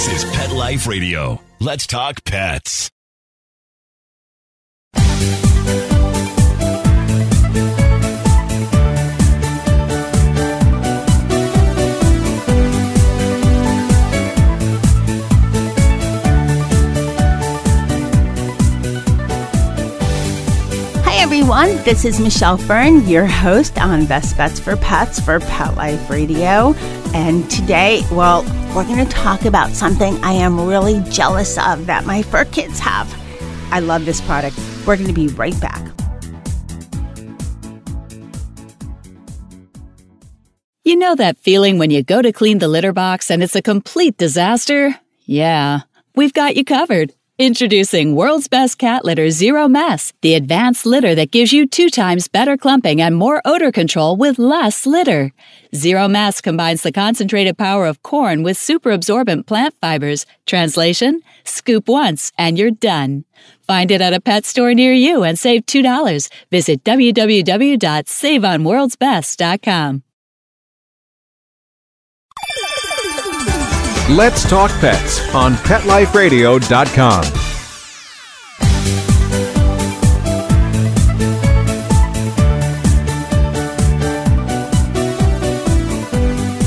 This is Pet Life Radio. Let's talk pets. Everyone. This is Michelle Fern, your host on Best Bets for Pets for Pet Life Radio. And today, well, we're going to talk about something I am really jealous of that my fur kids have. I love this product. We're going to be right back. You know that feeling when you go to clean the litter box and it's a complete disaster? Yeah, we've got you covered. Introducing World's Best Cat Litter Zero Mess, the advanced litter that gives you two times better clumping and more odor control with less litter. Zero Mess combines the concentrated power of corn with super absorbent plant fibers. Translation? Scoop once and you're done. Find it at a pet store near you and save $2. Visit www.saveonworldsbest.com. Let's Talk Pets on PetLifeRadio.com.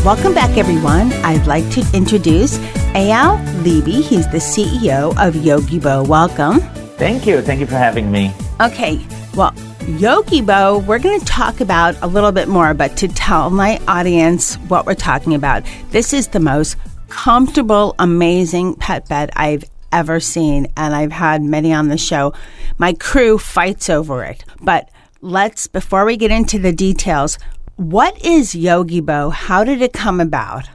Welcome back, everyone. I'd like to introduce Eyal Levy. He's the CEO of Yogibo. Welcome. Thank you. Thank you for having me. Okay, well, Yogibo, we're going to talk about a little bit more, but to tell my audience what we're talking about, this is the most comfortable, amazing pet bed I've ever seen, and I've had many on the show. My crew fights over it, but let's, before we get into the details, what is Yogibo? How did it come about?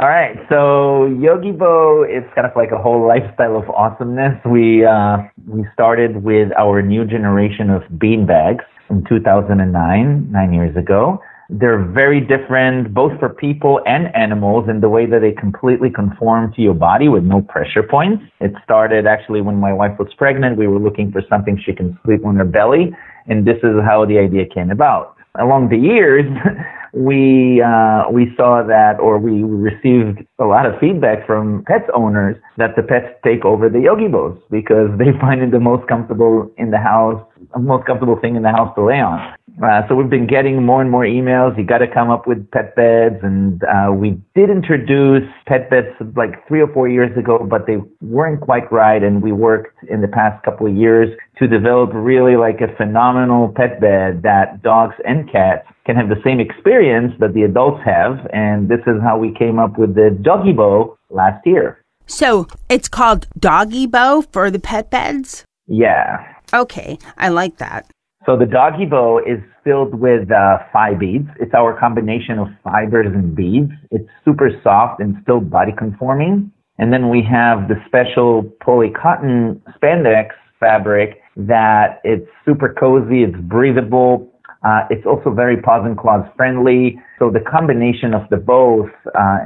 All right, so Yogibo is kind of like a whole lifestyle of awesomeness. We uh, we started with our new generation of bean bags in 2009, nine years ago. They're very different, both for people and animals, in the way that they completely conform to your body with no pressure points. It started actually when my wife was pregnant. We were looking for something she can sleep on her belly, and this is how the idea came about along the years, we uh, we saw that, or we received a lot of feedback from pets owners that the pets take over the Yogibos because they find it the most comfortable in the house, most comfortable thing in the house to lay on. Uh, so we've been getting more and more emails. You got to come up with pet beds, and uh, we did introduce pet beds like three or four years ago, but they weren't quite right. And we worked in the past couple of years to develop really like a phenomenal pet bed that dogs and cats can have the same experience that the adults have. And this is how we came up with the Doggybo last year. So it's called Doggybo for the pet beds? Yeah. Okay, I like that. So the Doggybo is filled with uh, five beads. It's our combination of fibers and beads. It's super soft and still body conforming. And then we have the special poly cotton spandex fabric that it's super cozy, it's breathable, uh, it's also very paws and claws friendly. So the combination of the both uh,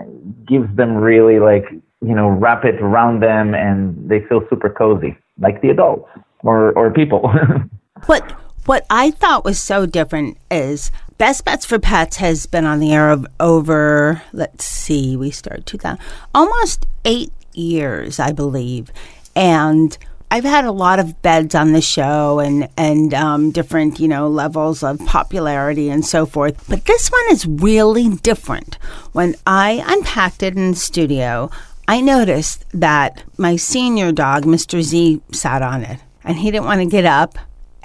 gives them really like you know wrap it around them and they feel super cozy like the adults or or people. what what I thought was so different is Best Bets for Pets has been on the air of over, let's see, we started 2000, almost eight years, I believe. And I've had a lot of beds on the show and and um, different you know levels of popularity and so forth. But this one is really different. When I unpacked it in the studio, I noticed that my senior dog, Mr. Z, sat on it, and he didn't want to get up.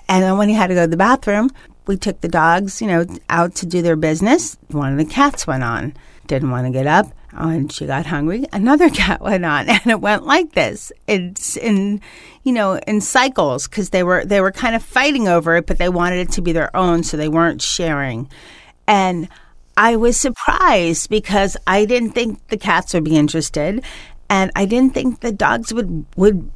And then when he had to go to the bathroom, we took the dogs, you know, out to do their business. One of the cats went on, didn't want to get up. And she got hungry. Another cat went on, and it went like this. It's in, you know, in cycles because they were they were kind of fighting over it, but they wanted it to be their own, so they weren't sharing. And I was surprised because I didn't think the cats would be interested, and I didn't think the dogs would would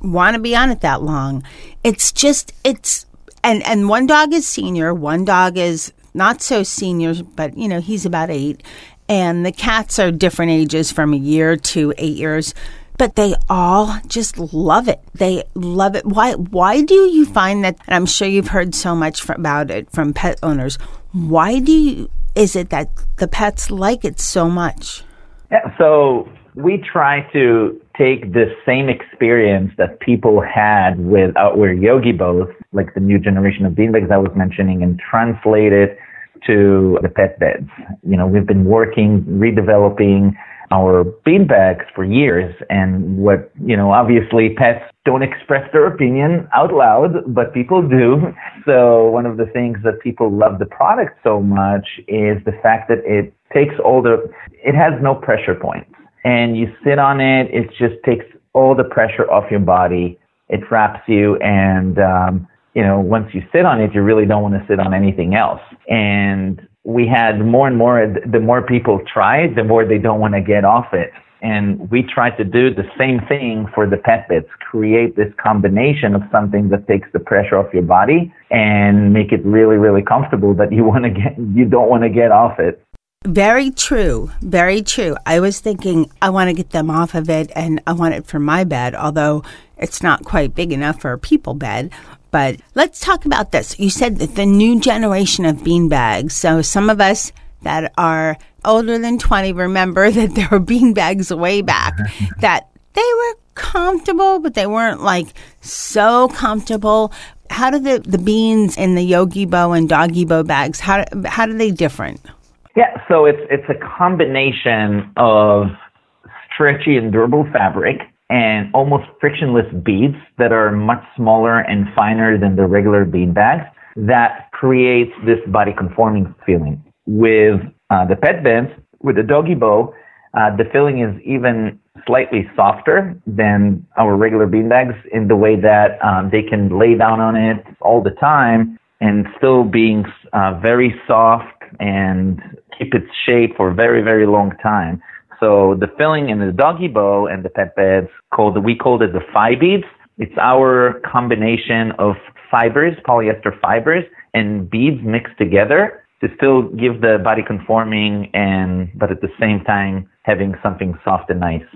want to be on it that long. It's just it's and and one dog is senior, one dog is not so senior, but you know he's about eight, and the cats are different ages from a year to eight years. But they all just love it. They love it. Why? Why do you find that? And I'm sure you've heard so much about it from pet owners. Why do you? Is it that the pets like it so much? Yeah, so we try to take the same experience that people had with uh, our Yogibos, like the new generation of beanbags I was mentioning, and translate it to the pet beds. You know, we've been working, redeveloping our beanbags for years. And what, you know, obviously pets don't express their opinion out loud, but people do. So one of the things that people love the product so much is the fact that it takes all the, it has no pressure points. And you sit on it, it just takes all the pressure off your body. It wraps you and, um, you know, once you sit on it, you really don't want to sit on anything else. And we had more and more, the more people try the more they don't want to get off it. And we tried to do the same thing for the pet beds, create this combination of something that takes the pressure off your body and make it really, really comfortable that you want to get, you don't want to get off it. Very true. Very true. I was thinking I want to get them off of it and I want it for my bed, although it's not quite big enough for a people bed. But let's talk about this. You said that the new generation of beanbags. So some of us that are older than 20 remember that there were beanbags way back that they were comfortable, but they weren't like so comfortable. How do the, the beans in the Yogibo and Doggybo bags, how, how do they different? Yeah, so it's, it's a combination of stretchy and durable fabric and almost frictionless beads that are much smaller and finer than the regular bean bags that creates this body conforming feeling. With uh, the pet beds, with the Doggybo, uh, the filling is even slightly softer than our regular bean bags in the way that um, they can lay down on it all the time and still being uh, very soft and keep its shape for a very, very long time. So the filling in the Doggybo and the pet beds called we called it the Fi beads. It's our combination of fibers, polyester fibers, and beads mixed together to still give the body conforming and but at the same time having something soft and nice.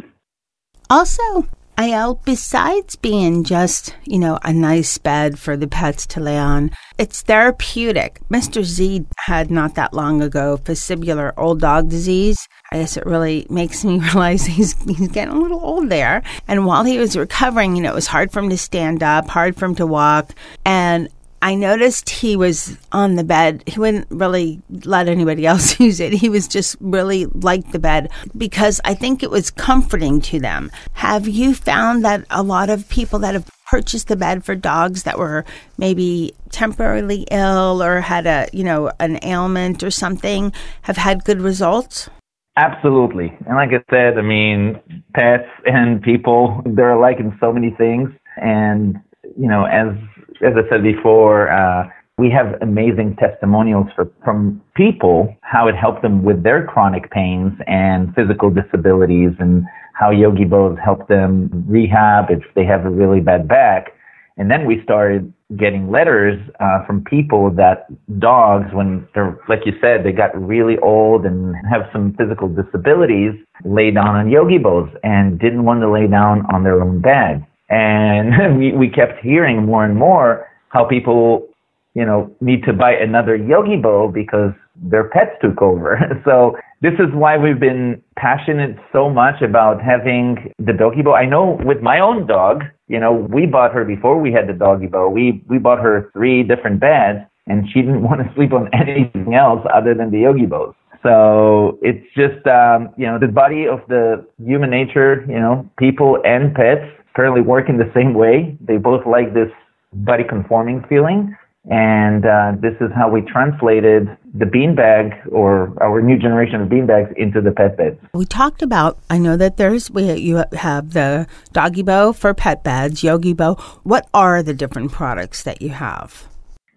Also, Eyal, besides being just, you know, a nice bed for the pets to lay on, it's therapeutic. Mr. Z had not that long ago vestibular old dog disease. I guess it really makes me realize he's he's getting a little old there. And while he was recovering, you know, it was hard for him to stand up, hard for him to walk. And I noticed he was on the bed. He wouldn't really let anybody else use it. He was just really liked the bed because I think it was comforting to them. Have you found that a lot of people that have purchased the bed for dogs that were maybe temporarily ill or had a, you know, an ailment or something have had good results? Absolutely. And like I said, I mean, pets and people, they're alike in so many things. And, you know, as as I said before, uh, we have amazing testimonials for, from people how it helped them with their chronic pains and physical disabilities and how Yogibos helped them rehab if they have a really bad back. And then we started getting letters uh, from people that dogs, when they're, like you said, they got really old and have some physical disabilities, lay down on Yogibos and didn't want to lay down on their own bed. And we, we kept hearing more and more how people, you know, need to buy another Yogibo because their pets took over. So this is why we've been passionate so much about having the Doggybo. I know with my own dog, you know, we bought her before we had the Doggybo. We we bought her three different beds and she didn't want to sleep on anything else other than the Yogibos. So it's just um, you know, the body of the human nature, you know, people and pets apparently work in the same way. They both like this body conforming feeling. And uh, this is how we translated the beanbag or our new generation of beanbags into the pet beds. We talked about, I know that there's, we, you have the Doggybo for pet beds, Yogibo. What are the different products that you have?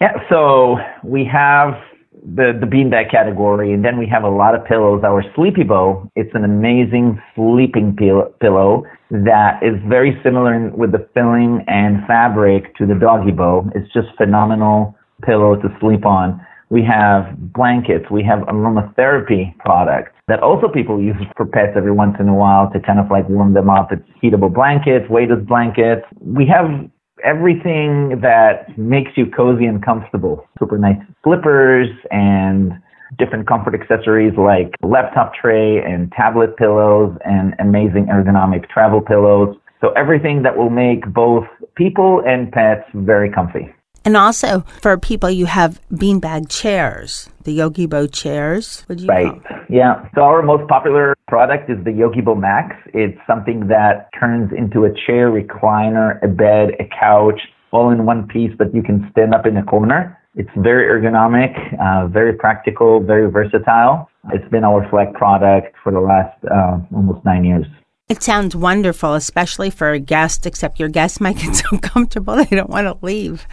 Yeah, so we have the, the beanbag category, and then we have a lot of pillows. Our Sleepy Bow, it's an amazing sleeping pill- pillow that is very similar in, with the filling and fabric to the Doggybo. It's just phenomenal pillow to sleep on. We have blankets. We have aromatherapy products that also people use for pets every once in a while to kind of like warm them up. It's heatable blankets, weightless blankets. We have everything that makes you cozy and comfortable. Super nice slippers and different comfort accessories like laptop tray and tablet pillows and amazing ergonomic travel pillows. So everything that will make both people and pets very comfy. And also for people, you have beanbag chairs, the Yogi Yogibo chairs. Would you Right. Yeah. So our most popular product is the Yogi Yogibo Max. It's something that turns into a chair, recliner, a bed, a couch, all in one piece, but you can stand up in a corner. It's very ergonomic, uh, very practical, very versatile. It's been our flag product for the last uh, almost nine years. It sounds wonderful, especially for a guest, except your guests might get so comfortable they don't want to leave.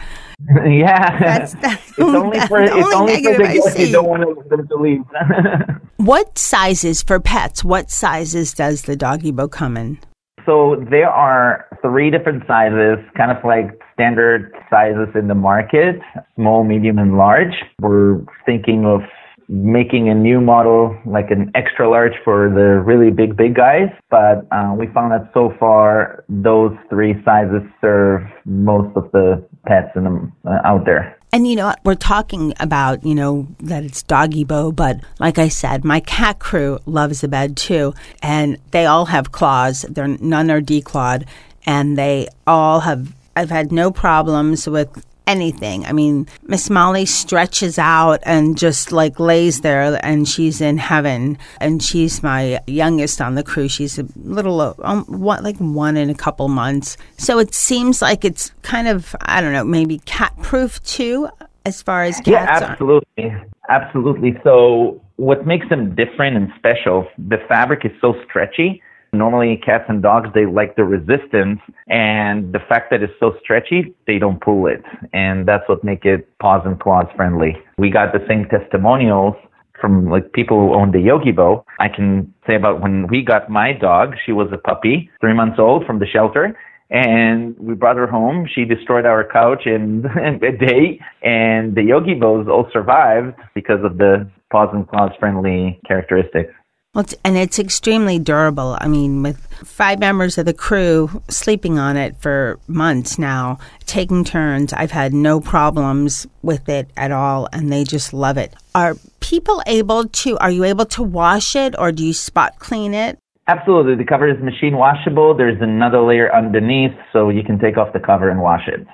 yeah, That's- that's it's only the for it's only only for the guests you don't want them to leave. What sizes for pets? What sizes does the Doggybo come in? So there are three different sizes, kind of like standard sizes in the market, small, medium, and large. We're thinking of making a new model, like an extra large for the really big, big guys. But uh, we found that so far, those three sizes serve most of the pets in uh, out there. And you know, we're talking about, you know, that it's Doggybo, but like I said, my cat crew loves the bed too. And they all have claws. They're, none are declawed. And they all have, I've had no problems with anything. I mean, Miss Molly stretches out and just like lays there and she's in heaven. And she's my youngest on the crew. She's a little, uh, um, one, like one in a couple months. So it seems like it's kind of, I don't know, maybe cat proof too, as far as cats Yeah, are. absolutely. Absolutely. So, what makes them different and special, the fabric is so stretchy. Normally, cats and dogs, they like the resistance, and the fact that it's so stretchy, they don't pull it. And that's what make it paws and claws friendly. We got the same testimonials from like people who own the Yogibo. I can say about when we got my dog, she was a puppy, three months old from the shelter and we brought her home. She destroyed our couch in a day, and the Yogibos all survived because of the paws and claws friendly characteristics. Well, it's, and it's extremely durable. I mean, with five members of the crew sleeping on it for months now, taking turns, I've had no problems with it at all, and they just love it. Are people able to, are you able to wash it or do you spot clean it? Absolutely. The cover is machine washable. There's another layer underneath, so you can take off the cover and wash it.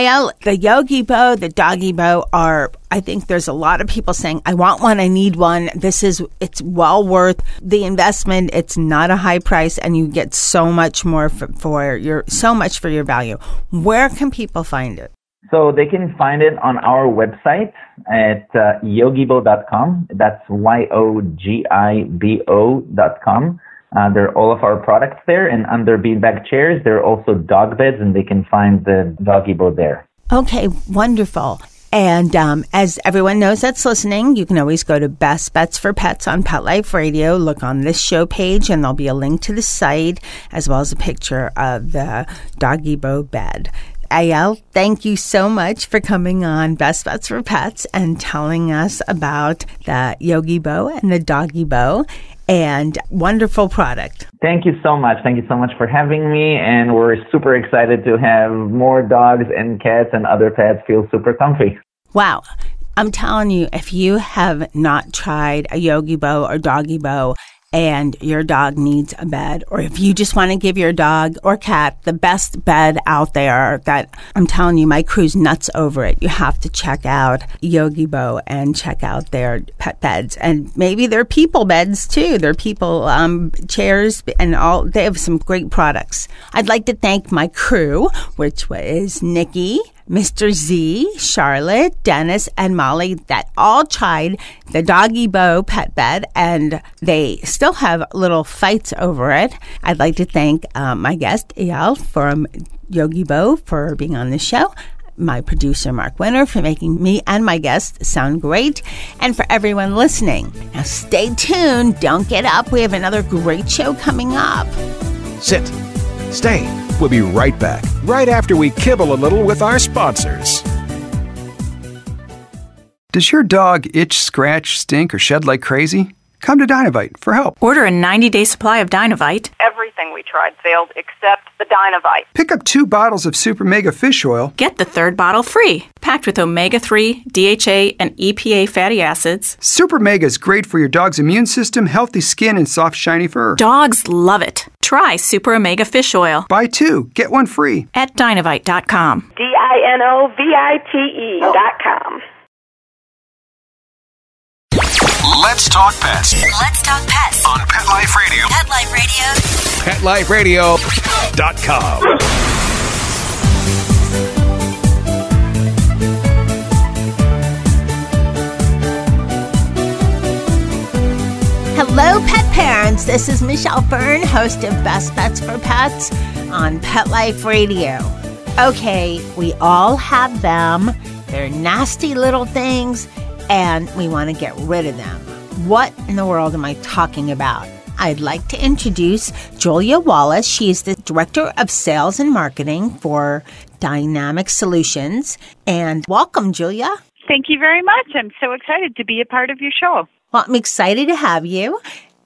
Eyal, the Yogibo, the Doggybo are, I think there's a lot of people saying, I want one, I need one. This is, it's well worth the investment. It's not a high price and you get so much more for, for your, so much for your value. Where can people find it? So they can find it on our website at uh, yogibo.com. That's Y-O-G-I-B-O dot com. Uh, there are all of our products there, and under beanbag chairs, there are also dog beds, and they can find the Doggybo there. Okay, wonderful. And um, as everyone knows that's listening, you can always go to Best Bets for Pets on Pet Life Radio. Look on this show page, and there'll be a link to the site as well as a picture of the doggy bow bed. Eyal, thank you so much for coming on Best Bets for Pets and telling us about the Yogibo and the Doggybo and wonderful product. Thank you so much. Thank you so much for having me, and we're super excited to have more dogs and cats and other pets feel super comfy. Wow. I'm telling you, if you have not tried a Yogibo or Doggybo and your dog needs a bed, or if you just want to give your dog or cat the best bed out there, that I'm telling you, my crew's nuts over it. You have to check out Yogibo and check out their pet beds. And maybe they're people beds too. They're people um, chairs and all. They have some great products. I'd like to thank my crew, which was Nikki. Mr. Z, Charlotte, Dennis, and Molly that all tried the Doggybo pet bed and they still have little fights over it. I'd like to thank um, my guest, Eyal, from Yogibo for being on the show. My producer, Mark Winter, for making me and my guests sound great, and for everyone listening. Now, stay tuned. Don't get up. We have another great show coming up. Sit. Stay. We'll be right back, right after we kibble a little with our sponsors. Does your dog itch, scratch, stink, or shed like crazy? Come to Dynovite for help. Order a 90 day supply of Dynovite. Everything we we tried failed except the Dynovite. Pick up two bottles of Super Omega Fish Oil. Get the third bottle free, packed with omega 3, DHA, and EPA fatty acids. Super Omega is great for your dog's immune system, healthy skin, and soft, shiny fur. Dogs love it. Try Super Omega Fish Oil Buy two, get one free. at dynovite.com. D I N O V I T E Let's talk pets Let's talk pets. on Pet Life Radio. Pet Life Radio. PetLifeRadio.com. Hello, pet parents. This is Michelle Fern, host of Best Bets for Pets on Pet Life Radio. Okay, we all have them. They're nasty little things, and we want to get rid of them. What in the world am I talking about? I'd like to introduce Julia Wallace. She is the Director of Sales and Marketing for Dynamic Solutions. And welcome, Julia. Thank you very much. I'm so excited to be a part of your show. Well, I'm excited to have you.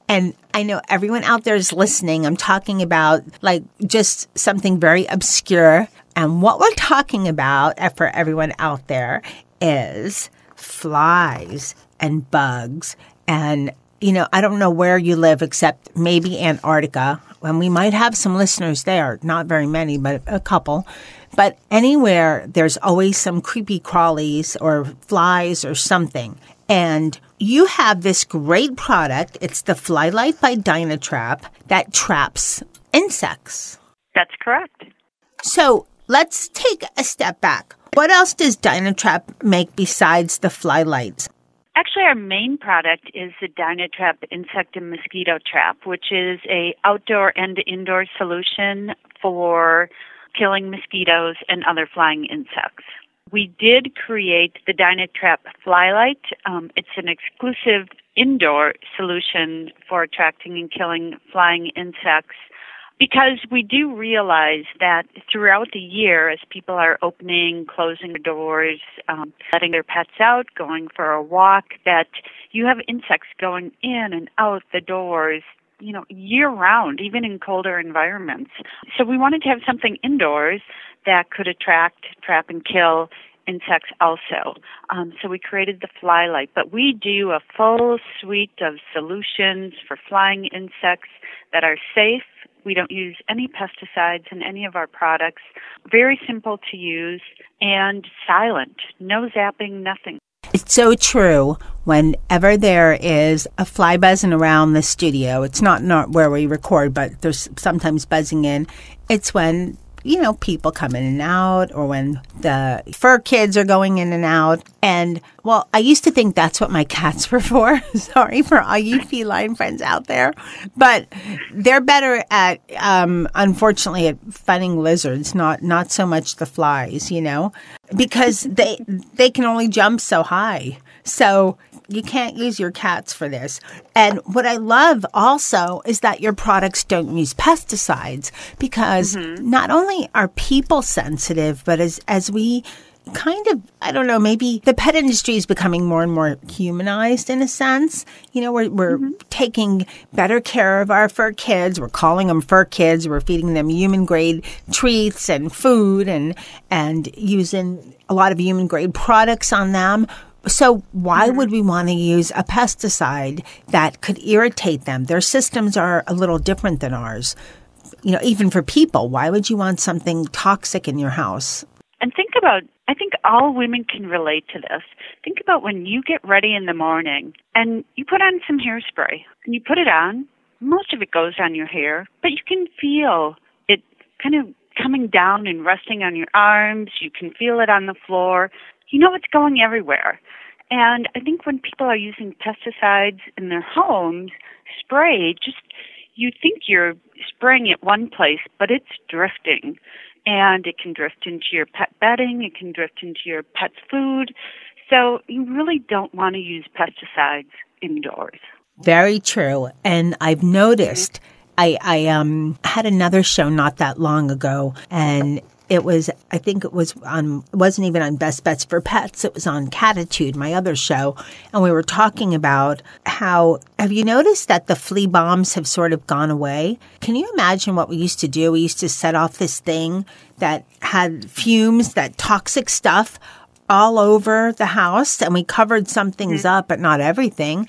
And I know everyone out there is listening. I'm talking about like just something very obscure. And what we're talking about uh, for everyone out there is flies and bugs. And, you know, I don't know where you live except maybe Antarctica. And we might have some listeners there, not very many, but a couple. But anywhere, there's always some creepy crawlies or flies or something. And you have this great product. It's the Flylight by Dynatrap that traps insects. That's correct. So let's take a step back. What else does Dynatrap make besides the fly Flylights? Actually, our main product is the Dynatrap insect and mosquito trap, which is a outdoor and indoor solution for killing mosquitoes and other flying insects. We did create the Dynatrap Flylight. Um, it's an exclusive indoor solution for attracting and killing flying insects because we do realize that throughout the year, as people are opening, closing their doors, um, letting their pets out, going for a walk, that you have insects going in and out the doors, you know, year round, even in colder environments. So we wanted to have something indoors that could attract, trap, and kill insects also. Um, so we created the Flylight, but we do a full suite of solutions for flying insects that are safe. We don't use any pesticides in any of our products. Very simple to use and silent. No zapping, nothing. It's so true. Whenever there is a fly buzzing around the studio, it's not not where we record, but there's sometimes buzzing in. It's when you know people come in and out, or when the fur kids are going in and out. And well, I used to think that's what my cats were for. Sorry for all you feline friends out there, but they're better at, um, unfortunately, at fighting lizards, not not so much the flies. You know, because they they can only jump so high. So you can't use your cats for this. And what I love also is that your products don't use pesticides because mm-hmm. not only are people sensitive, but as as we kind of I don't know, maybe the pet industry is becoming more and more humanized in a sense. You know, we're we're mm-hmm. taking better care of our fur kids. We're calling them fur kids. We're feeding them human grade treats and food and and using a lot of human grade products on them. So why mm-hmm. would we want to use a pesticide that could irritate them? Their systems are a little different than ours. You know, even for people, why would you want something toxic in your house? And think about, I think all women can relate to this. Think about when you get ready in the morning and you put on some hairspray and you put it on. Most of it goes on your hair, but you can feel it kind of coming down and resting on your arms. You can feel it on the floor. You know it's going everywhere. And I think when people are using pesticides in their homes, spray, just you think you're spraying it one place, but it's drifting. And it can drift into your pet bedding, it can drift into your pet's food. So you really don't want to use pesticides indoors. Very true. And I've noticed I, I um had another show not that long ago and it was I think it was on it wasn't even on Best Bets for Pets. It was on Catitude, my other show, and we were talking about how have you noticed that the flea bombs have sort of gone away? Can you imagine what we used to do? We used to set off this thing that had fumes, that toxic stuff all over the house, and we covered some things mm-hmm. up, but not everything.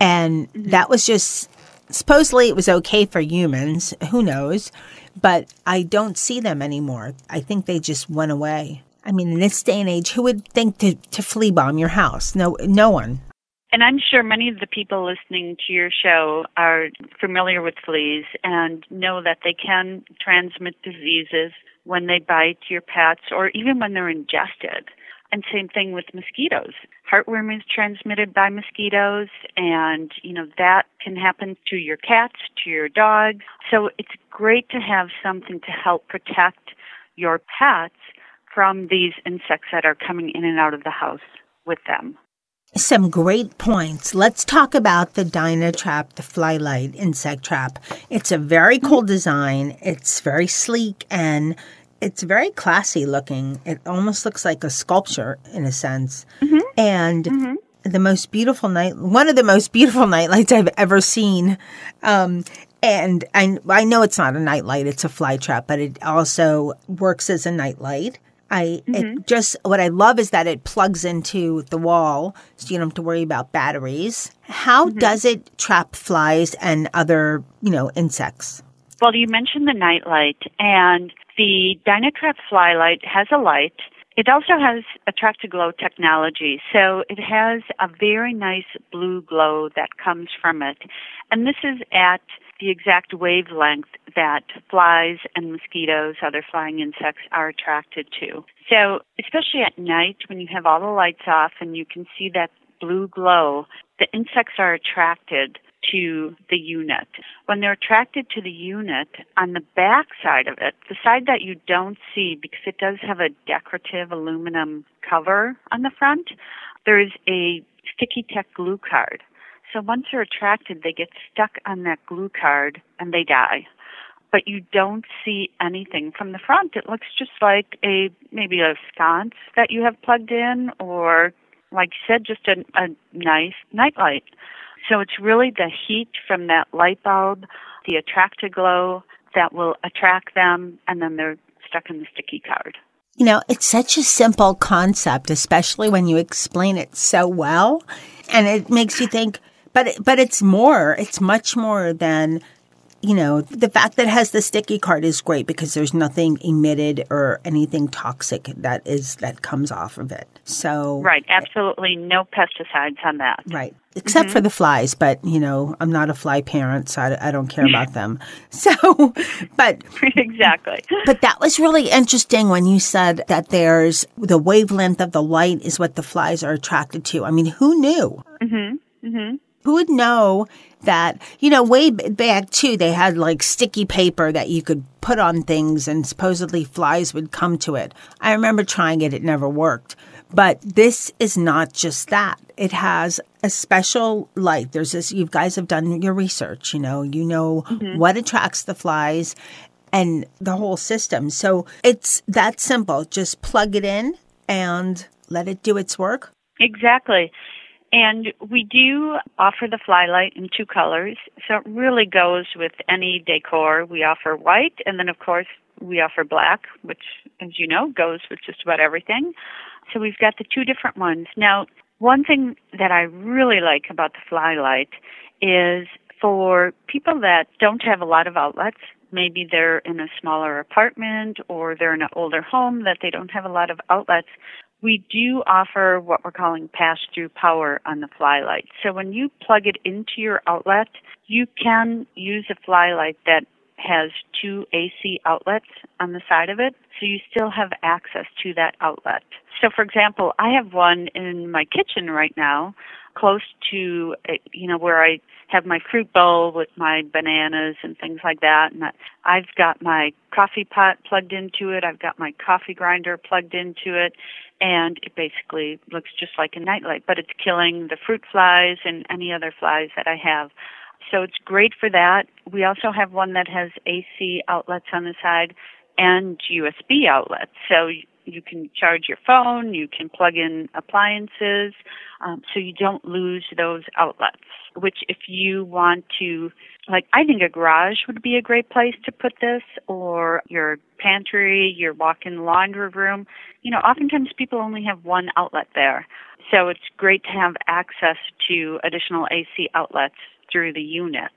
And that was just supposedly it was okay for humans. Who knows? But I don't see them anymore. I think they just went away. I mean, in this day and age, who would think to, to flea bomb your house? No, no one. And I'm sure many of the people listening to your show are familiar with fleas and know that they can transmit diseases when they bite your pets or even when they're ingested. And same thing with mosquitoes. Heartworm is transmitted by mosquitoes, and you know that can happen to your cats, to your dogs. So it's great to have something to help protect your pets from these insects that are coming in and out of the house with them. Some great points. Let's talk about the Dynatrap, the Flylight insect trap. It's a very cool design. It's very sleek and it's very classy looking. It almost looks like a sculpture in a sense. Mm-hmm. And mm-hmm. the most beautiful night, one of the most beautiful night lights I've ever seen. Um, and I, I know it's not a night light; it's a fly trap, but it also works as a night light. I mm-hmm. it just what I love is that it plugs into the wall, so you don't have to worry about batteries. How mm-hmm. does it trap flies and other you know insects? Well, you mentioned the night light, and the Dynatrap Flylight has a light. It also has Attractiglow technology, so it has a very nice blue glow that comes from it. And this is at the exact wavelength that flies and mosquitoes, other flying insects, are attracted to. So, especially at night when you have all the lights off and you can see that blue glow, the insects are attracted to the unit. When they're attracted to the unit, on the back side of it, the side that you don't see because it does have a decorative aluminum cover on the front, there is a sticky tech glue card. So once they're attracted, they get stuck on that glue card and they die. But you don't see anything from the front. It looks just like a maybe a sconce that you have plugged in, or like you said, just a, a nice nightlight. So it's really the heat from that light bulb, the attractor glow that will attract them, and then they're stuck in the sticky card. You know, it's such a simple concept, especially when you explain it so well, and it makes you think. But but it's more. It's much more than you know, the fact that it has the sticky card is great because there's nothing emitted or anything toxic that is that comes off of it. So Right, absolutely no pesticides on that. Right. Except mm-hmm. for the flies, but you know, I'm not a fly parent, so I, I don't care about them. So, but exactly. But that was really interesting when you said that there's the wavelength of the light is what the flies are attracted to. I mean, who knew? Mhm. Mhm. Who would know that, you know, way back too, they had like sticky paper that you could put on things and supposedly flies would come to it. I remember trying it, it never worked. But this is not just that. It has a special light. There's this, you guys have done your research, you know, you know mm-hmm. what attracts the flies and the whole system. So it's that simple. Just plug it in and let it do its work. Exactly. And we do offer the flylight in two colors, so it really goes with any decor. We offer white, and then of course we offer black, which, as you know, goes with just about everything. So we've got the two different ones. Now, one thing that I really like about the flylight is for people that don't have a lot of outlets, maybe they're in a smaller apartment or they're in an older home that they don't have a lot of outlets, we do offer what we're calling pass through power on the fly flylight. So when you plug it into your outlet, you can use a flylight that has two AC outlets on the side of it, so you still have access to that outlet. So for example, I have one in my kitchen right now close to uh, you know where I have my fruit bowl with my bananas and things like that. And I've got my coffee pot plugged into it. I've got my coffee grinder plugged into it. And it basically looks just like a nightlight but it's killing the fruit flies and any other flies that I have. So it's great for that. We also have one that has AC outlets on the side and USB outlets. So you can charge your phone, you can plug in appliances, um, so you don't lose those outlets. Which, if you want to, like, I think a garage would be a great place to put this, or your pantry, your walk in laundry room. You know, oftentimes people only have one outlet there. So it's great to have access to additional AC outlets through the unit,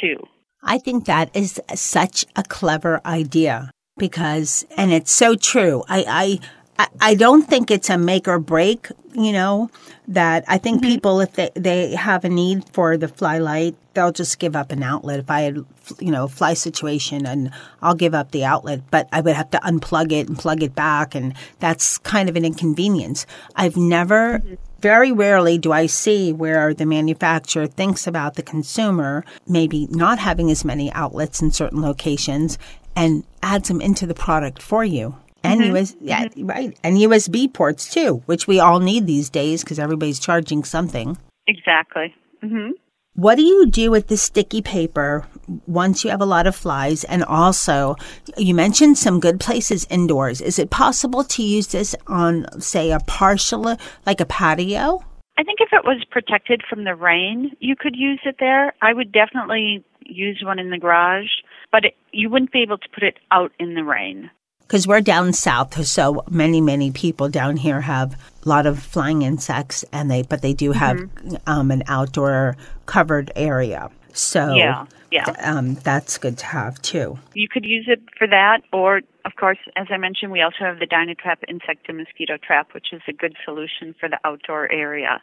too. I think that is such a clever idea because, and it's so true. I, I, I don't think it's a make or break, you know, that I think mm-hmm. people, if they, they have a need for the fly light, they'll just give up an outlet. If I had, you know, fly situation and I'll give up the outlet, but I would have to unplug it and plug it back. And that's kind of an inconvenience. I've never mm-hmm very rarely do I see where the manufacturer thinks about the consumer maybe not having as many outlets in certain locations and adds them into the product for you. And mm-hmm. US, yeah, mm-hmm. right, and USB ports too, which we all need these days because everybody's charging something. Exactly. Mm-hmm. What do you do with the sticky paper once you have a lot of flies? And also, you mentioned some good places indoors. Is it possible to use this on, say, a partial, like a patio? I think if it was protected from the rain, you could use it there. I would definitely use one in the garage, but it, you wouldn't be able to put it out in the rain because we're down south, so many many people down here have a lot of flying insects, and they but they do have mm-hmm. um, an outdoor covered area. So yeah, yeah, um, that's good to have too. You could use it for that, or of course, as I mentioned, we also have the Dynatrap insect and mosquito trap, which is a good solution for the outdoor area,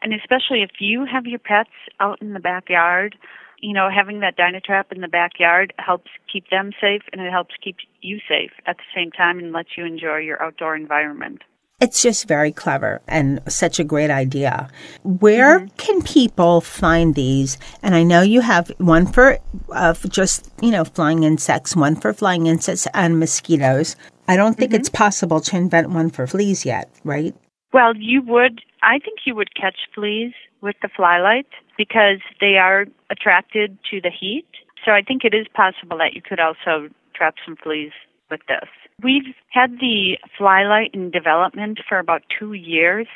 and especially if you have your pets out in the backyard you know, having that Dynatrap in the backyard helps keep them safe and it helps keep you safe at the same time and lets you enjoy your outdoor environment. It's just very clever and such a great idea. Where mm-hmm. can people find these? And I know you have one for uh, just, you know, flying insects, one for flying insects and mosquitoes. I don't think mm-hmm. it's possible to invent one for fleas yet, right? Well, you would, I think you would catch fleas with the fly flylight because they are attracted to the heat. So I think it is possible that you could also trap some fleas with this. We've had the flylight in development for about two years,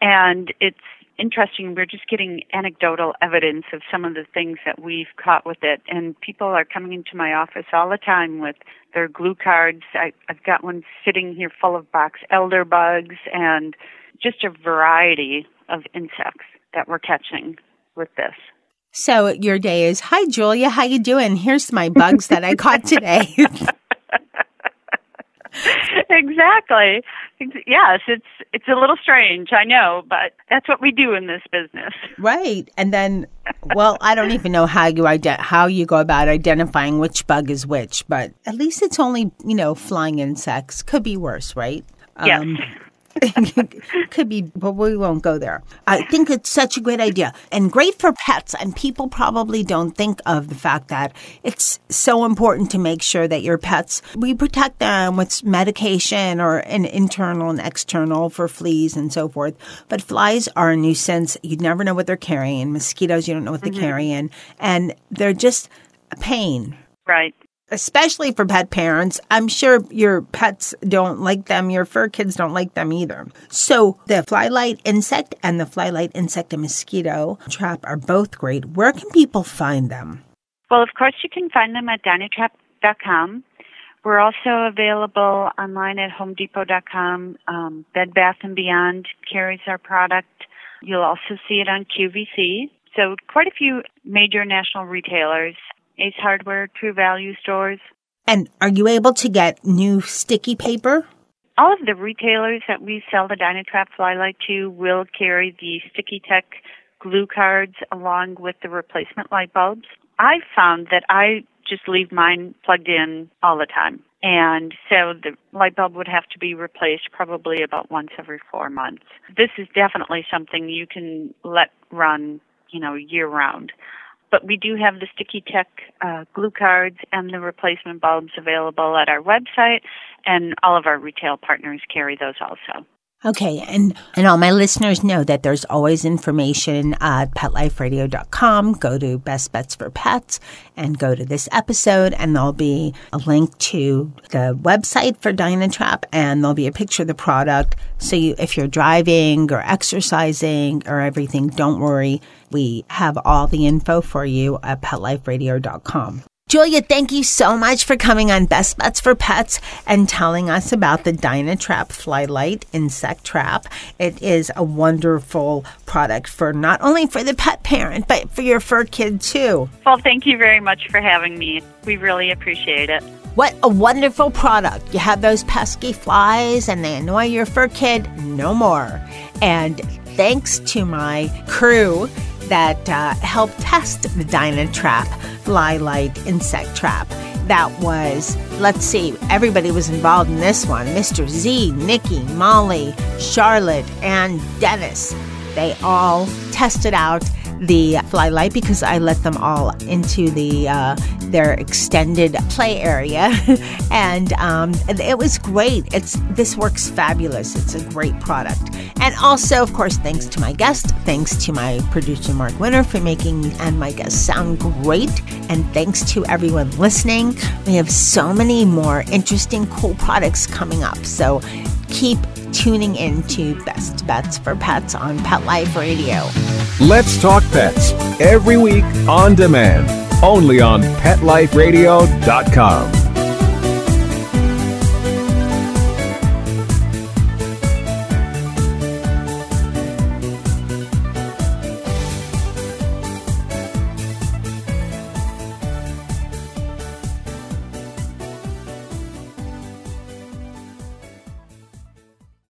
and it's interesting. We're just getting anecdotal evidence of some of the things that we've caught with it, and people are coming into my office all the time with their glue cards. I, I've got one sitting here full of box elder bugs and just a variety of insects that we're catching with this. So your day is, "Hi Julia, how you doing? Here's my bugs that I caught today." exactly. Yes, it's it's a little strange, I know, but that's what we do in this business. Right. And then well, I don't even know how you ide- how you go about identifying which bug is which, but at least it's only, you know, flying insects. Could be worse, right? Yes. Um, Could be, but we won't go there. I think it's such a great idea and great for pets. And people probably don't think of the fact that it's so important to make sure that your pets, we protect them with medication or an internal and external for fleas and so forth. But flies are a nuisance. You never know what they're carrying. Mosquitoes, you don't know what they're mm-hmm. carrying. And they're just a pain. Right especially for pet parents. I'm sure your pets don't like them, your fur kids don't like them either. So, the flylight insect and the flylight insect and mosquito trap are both great. Where can people find them? Well, of course, you can find them at dynatrap.com. We're also available online at homedepot.com. Um, Bed Bath & Beyond carries our product. You'll also see it on QVC. So quite a few major national retailers Ace Hardware, True Value stores. And are you able to get new sticky paper? All of the retailers that we sell the Dynatrap Flylight to will carry the Sticky Tech glue cards along with the replacement light bulbs. I found that I just leave mine plugged in all the time. And so the light bulb would have to be replaced probably about once every four months. This is definitely something you can let run, you know, year round. But we do have the Sticky Tech uh, glue cards and the replacement bulbs available at our website, and all of our retail partners carry those also. Okay, and, and all my listeners know that there's always information at petliferadio.com. Go to Best Bets for Pets and go to this episode, and there'll be a link to the website for Dynatrap, and there'll be a picture of the product. So you, if you're driving or exercising or everything, don't worry. We have all the info for you at petliferadio.com. Julia, thank you so much for coming on Best Bets for Pets and telling us about the Dynatrap Flylight insect trap. It is a wonderful product for not only for the pet parent, but for your fur kid too. Well, thank you very much for having me. We really appreciate it. What a wonderful product. You have those pesky flies and they annoy your fur kid, no more. And thanks to my crew that uh, helped test the Dynatrap fly light insect trap. That was, let's see, everybody was involved in this one Mr. Z, Nikki, Molly, Charlotte, and Dennis. They all tested out the fly light because I let them all into the uh, their extended play area, and um, it was great. It's this works fabulous. It's a great product, and also, of course, thanks to my guest, thanks to my producer Mark Winter for making and my guests sound great, and thanks to everyone listening. We have so many more interesting, cool products coming up. So keep tuning in to Best Bets for Pets on Pet Life Radio. Let's talk pets every week on demand, only on PetLifeRadio.com.